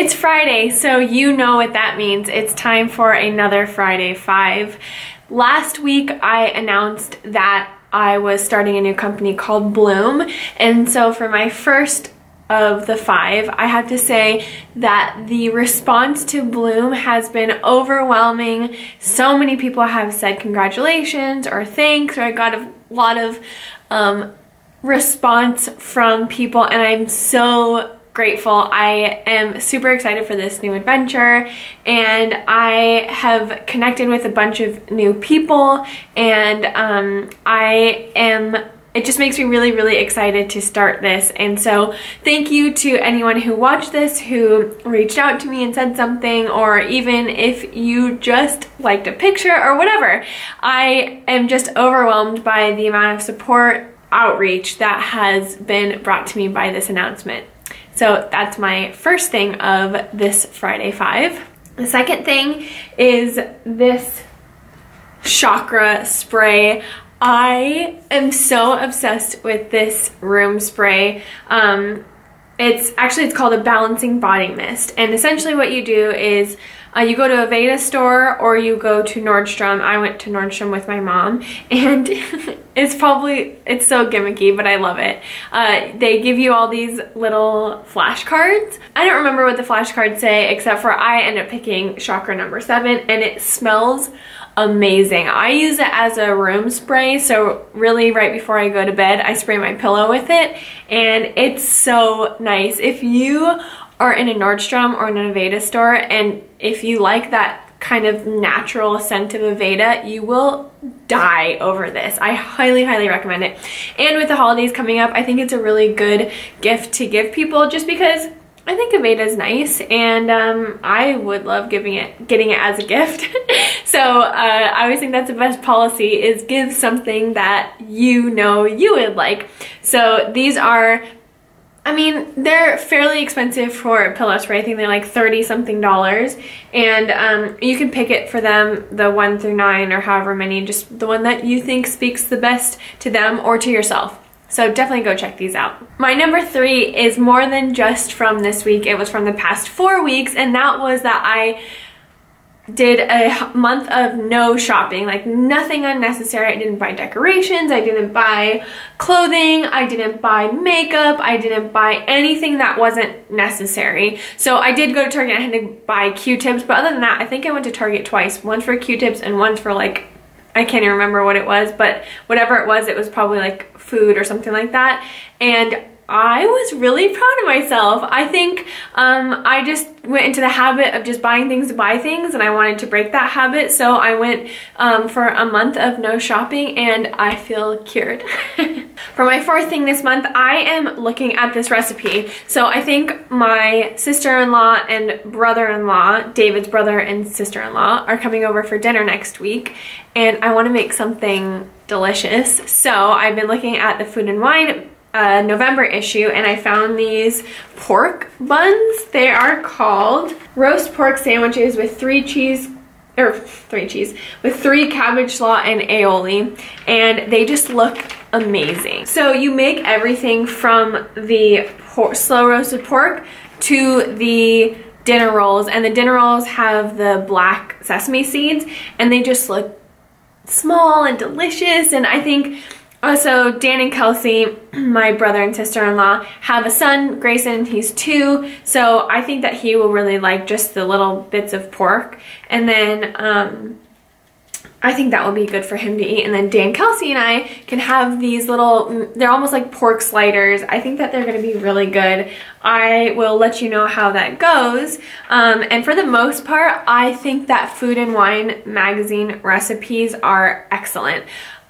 It's Friday, so you know what that means. It's time for another Friday Five. Last week, I announced that I was starting a new company called Bloom, and so for my first of the five, I have to say that the response to Bloom has been overwhelming. So many people have said congratulations or thanks, or I got a lot of um, response from people, and I'm so grateful. I am super excited for this new adventure and I have connected with a bunch of new people and um, I am it just makes me really, really excited to start this. And so thank you to anyone who watched this, who reached out to me and said something, or even if you just liked a picture or whatever. I am just overwhelmed by the amount of support outreach that has been brought to me by this announcement. So that's my first thing of this Friday Five. The second thing is this chakra spray. I am so obsessed with this room spray. Um, it's actually, it's called a balancing body mist. And essentially what you do is uh, you go to Aveda store or you go to Nordstrom. I went to Nordstrom with my mom and it's probably, it's so gimmicky, but I love it. Uh, they give you all these little flashcards. I don't remember what the flashcards say except for I end up picking chakra number seven and it smells amazing. I use it as a room spray, so really right before I go to bed, I spray my pillow with it, and it's so nice. If you are in a Nordstrom or in an Aveda store and if you like that kind of natural scent of Aveda, you will die over this. I highly, highly recommend it. And with the holidays coming up, I think it's a really good gift to give people just because I think Aveda is nice and um, I would love giving it, getting it as a gift. so uh, I always think that's the best policy is give something that you know you would like. So these are I mean, they're fairly expensive for pillow spray. I think they're like 30 something dollars. And um, you can pick it for them, the one through nine or however many, just the one that you think speaks the best to them or to yourself. So definitely go check these out. My number three is more than just from this week. It was from the past four weeks. And that was that I did a month of no shopping, like nothing unnecessary. I didn't buy decorations, I didn't buy clothing, I didn't buy makeup, I didn't buy anything that wasn't necessary. So I did go to Target, I had to buy Q-tips, but other than that, I think I went to Target twice, once for Q-tips and once for like, I can't even remember what it was, but whatever it was, it was probably like food or something like that. And I was really proud of myself. I think um, I just went into the habit of just buying things to buy things and I wanted to break that habit. So I went um, for a month of no shopping and I feel cured. for my fourth thing this month, I am looking at this recipe. So I think my sister-in-law and brother-in-law, David's brother and sister-in-law, are coming over for dinner next week and I want to make something delicious. So I've been looking at the Food and Wine November issue and I found these pork buns. They are called roast pork sandwiches with three cheese or three cheese with three cabbage slaw and aioli and they just look amazing. So you make everything from the slow roasted pork to the dinner rolls and the dinner rolls have the black sesame seeds and they just look small and delicious and I think also, Dan and Kelsey, my brother and sister-in-law, have a son, Grayson, he's two, so I think that he will really like just the little bits of pork. And then um, I think that will be good for him to eat. And then Dan Kelsey and I can have these little, they're almost like pork sliders. I think that they're gonna be really good. I will let you know how that goes. Um, and for the most part, I think that Food and Wine magazine recipes are excellent.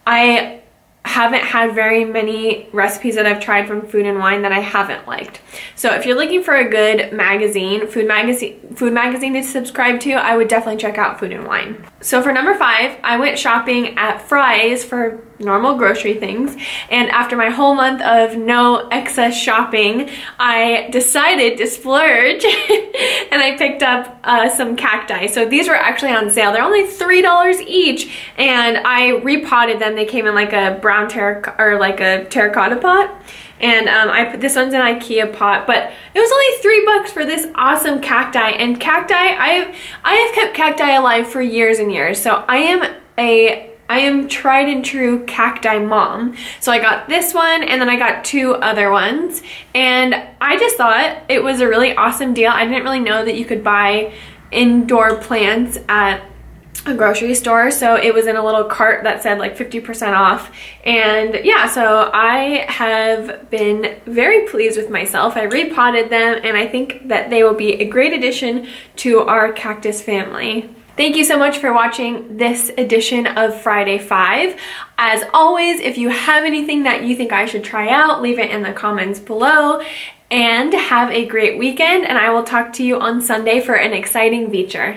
I haven't had very many recipes that I've tried from Food and Wine that I haven't liked. So if you're looking for a good magazine, food magazine, food magazine to subscribe to, I would definitely check out Food and Wine. So for number five, I went shopping at Fry's for normal grocery things. And after my whole month of no excess shopping, I decided to splurge and I picked up uh, some cacti. So these were actually on sale. They're only $3 each. And I repotted them. They came in like a brown terracotta or like a terracotta pot. And um, I put this one's an Ikea pot, but it was only three bucks for this awesome cacti. And cacti, I've I have kept cacti alive for years and years. So I am a I am tried and true cacti mom. So I got this one and then I got two other ones. And I just thought it was a really awesome deal. I didn't really know that you could buy indoor plants at a grocery store so it was in a little cart that said like 50% off and yeah so I have been very pleased with myself I repotted them and I think that they will be a great addition to our cactus family Thank you so much for watching this edition of Friday 5. As always, if you have anything that you think I should try out, leave it in the comments below. And have a great weekend, and I will talk to you on Sunday for an exciting feature.